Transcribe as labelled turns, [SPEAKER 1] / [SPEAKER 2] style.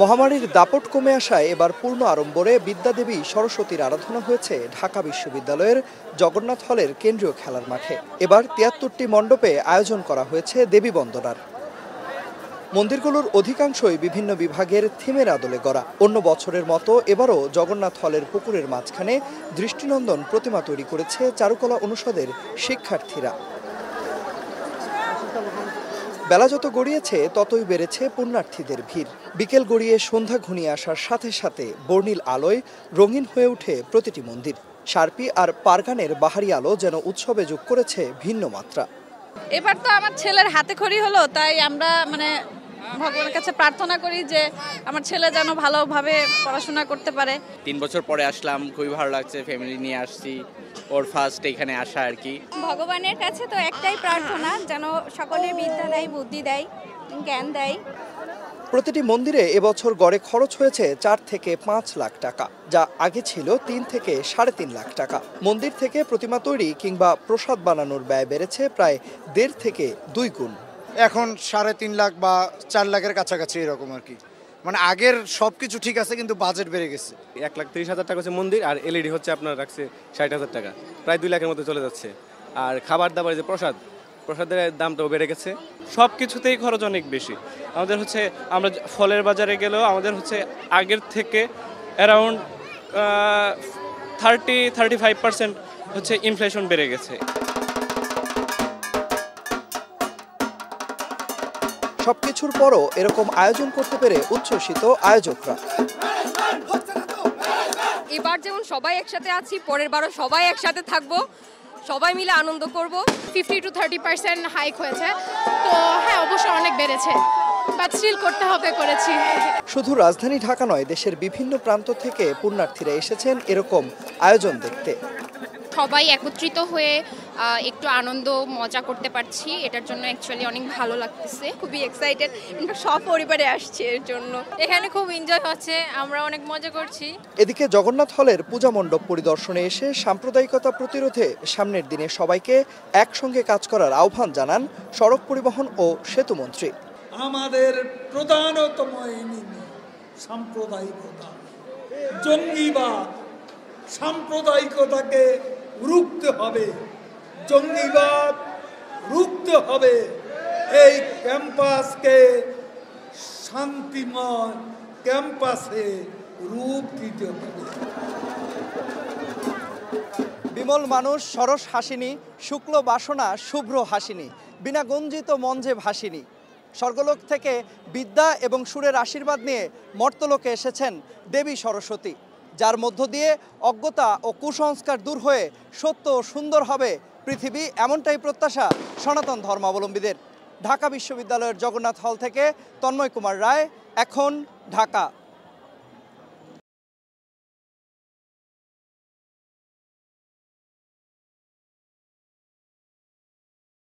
[SPEAKER 1] মহামারীর দাপট কমে আসায় এবার পূর্ণ আড়ম্বরে বিদ্যাদেবী সরস্বতীর আরাধনা হয়েছে ঢাকা বিশ্ববিদ্যালয়ের জগন্নাথ হলের কেন্দ্রীয় খেলার মাঠে। এবার তিয়াত্তরটি মণ্ডপে আয়োজন করা হয়েছে দেবী বন্দনার। মন্দিরগুলোর অধিকাংশই বিভিন্ন বিভাগের থিমের আদলে গড়া। অন্য বছরের মতো এবারও জগন্নাথ হলের পুকুরের মাঝখানে দৃষ্টিনন্দন প্রতিমা তৈরি করেছে চারুকলা অনুষদের শিক্ষার্থীরা। বেলা যত গড়িয়েছে, ততই বেড়েছে পুণ্যার্থীদের ভিড়। বিকেল গড়িয়ে সন্ধ্যা ঘনিয়ে আসার সাথে সাথে বর্ণিল আলোয় রঙিন হয়ে ওঠে প্রতিটি মন্দির। সার্পি আর পারগানের বাহারি আলো যেন উৎসবে যোগ করেছে ভিন্ন মাত্রা।
[SPEAKER 2] এবার তো আমার ছেলের হাতে খড়ি হলো, তাই আমরা মানে ভগবানের কাছে প্রার্থনা করি যে আমার ছেলে যেন ভালোভাবে পড়াশোনা করতে পারে।
[SPEAKER 3] তিন বছর পরে আসলাম খুবই ভালো লাগছে ফ্যামিলি নিয়ে আসছি ওর ফার্স্ট এখানে আসা আর কি।
[SPEAKER 4] ভগবানের কাছে তো একটাই প্রার্থনা যেন সকলের বিদ্যা দেয় বুদ্ধি দেয় জ্ঞান দেয়।
[SPEAKER 1] প্রতিটি মন্দিরে এবছর গড়ে খরচ হয়েছে চার থেকে পাঁচ লাখ টাকা যা আগে ছিল তিন থেকে সাড়ে তিন লাখ টাকা। মন্দির থেকে প্রতিমা তৈরি কিংবা প্রসাদ বানানোর ব্যয় বেড়েছে প্রায় দেড় থেকে দুই গুণ।
[SPEAKER 5] এখন সাড়ে তিন লাখ বা চার লাখের কাছাকাছি এরকম আর কি। মানে আগের সব কিছু ঠিক আছে কিন্তু বাজেট বেড়ে গেছে।
[SPEAKER 6] এক লাখ তিরিশ হাজার টাকা হচ্ছে মন্দির আর এলইডি হচ্ছে আপনার রাখছে ষাট হাজার টাকা। প্রায় দুই লাখের মধ্যে চলে যাচ্ছে। আর খাবার দাবার যে প্রসাদ প্রসাদের দামটাও বেড়ে গেছে।
[SPEAKER 7] সব কিছুতেই খরচ অনেক বেশি। আমাদের হচ্ছে আমরা ফলের বাজারে গেলেও আমাদের হচ্ছে আগের থেকে around thirty thirty five percent হচ্ছে ইনফ্লেশন বেড়ে গেছে।
[SPEAKER 1] সবকিছুর পরও এরকম আয়োজন করতে পেরে উচ্ছ্বসিত আয়োজকরা।
[SPEAKER 8] এবার যেমন সবাই একসাথে আছি পরের বারও সবাই একসাথে থাকব। সবাই মিলে আনন্দ করব।
[SPEAKER 9] Fifty to thirty percent hike হয়েছে। তো হ্যাঁ অবশ্যই অনেক বেড়েছে। বাট স্টিল করতে হবে করেছি।
[SPEAKER 1] শুধু রাজধানী ঢাকা নয় দেশের বিভিন্ন প্রান্ত থেকে পুণ্যার্থীরা এসেছেন এরকম আয়োজন দেখতে।
[SPEAKER 9] সবাই একত্রিত হয়ে একটু আনন্দ মজা করতে পারছি। এটার জন্য অ্যাকচুয়ালি অনেক ভালো লাগতেছে।
[SPEAKER 8] খুবই এক্সাইটেড সব পরিবারে আসছে এর জন্য। এখানে খুব এনজয় হচ্ছে আমরা অনেক মজা করছি।
[SPEAKER 1] এদিকে জগন্নাথ হলের পূজা মণ্ডপ পরিদর্শনে এসে সাম্প্রদায়িকতা প্রতিরোধে সামনের দিনে সবাইকে একসঙ্গে কাজ করার আহ্বান জানান সড়ক পরিবহন ও সেতুমন্ত্রী
[SPEAKER 10] আমাদের প্রধানতম সাম্প্রদায়িকতা। জঙ্গিবাদ সাম্প্রদায়িকতাকে রুখতে হবে। জঙ্গিবাদ রুখতে হবে। এই ক্যাম্পাসকে শান্তিময় ক্যাম্পাসে রূপ দিতে হবে।
[SPEAKER 1] বিমল মানুষ, সরস হাসিনী, শুক্ল বাসনা, শুভ্র হাসিনী, বিনা গঞ্জিত মঞ্জে ভাসিনী। স্বর্গলোক থেকে বিদ্যা এবং সুরের আশীর্বাদ নিয়ে মর্তলোকে এসেছেন দেবী সরস্বতী। যার মধ্য দিয়ে অজ্ঞতা ও কুসংস্কার দূর হয়ে সত্য ও সুন্দর হবে পৃথিবী এমনটাই প্রত্যাশা সনাতন ধর্মাবলম্বীদের। ঢাকা বিশ্ববিদ্যালয়ের জগন্নাথ হল থেকে তন্ময় কুমার রায়, এখন ঢাকা।